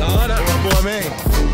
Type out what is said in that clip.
Dona, boa.